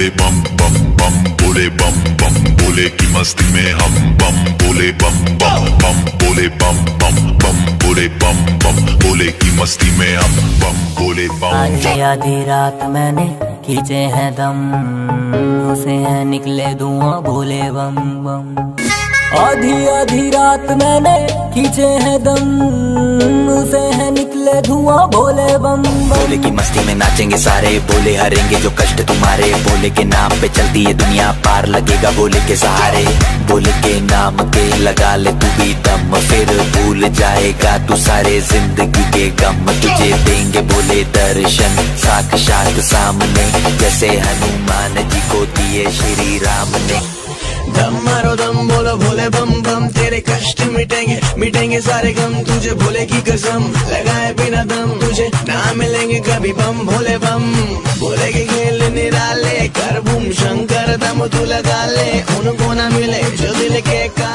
बोले बम बम बम, बोले बम बम, बोले की मस्ती में हम बम, बोले बम बम बम, बोले बम बम बम, बोले बम बम, बोले की मस्ती में हम बम, बोले बम आज आधी रात मैंने खींचे हैं दम उसे हैं निकले धुआँ, बोले बम बम। आधी आधी रात मैंने खींचे हैं दम उसे हैं निकले धुआँ, बोले बम बोले की मस्ती में नाचेंगे सारे, बोले हरेंगे जो कष्ट तुम्हारे। बोले के नाम पे चलती है दुनिया पार लगेगा, बोले के सहारे। बोले के नाम के लगा ले तू भी दम, फिर भूल जाएगा तू सारे ज़िंदगी के गम। तुझे देंगे बोले दर्शन, साक्षात सामने। जैसे हनुमान जी को दिए श्री राम ने। दम, मारो दम, बोलो, भोले बम बम, तेरे कष्ट मिटेंगे मिटेंगे सारे गम, तुझे भोले की कसम, लगाए बिना दम, तुझे ना मिलेंगे कभी बम, भोले बम। भोले के खेल निराले, कर बुम शंकर दम तू लगा ले, उनको ना मिले जो दिल के काले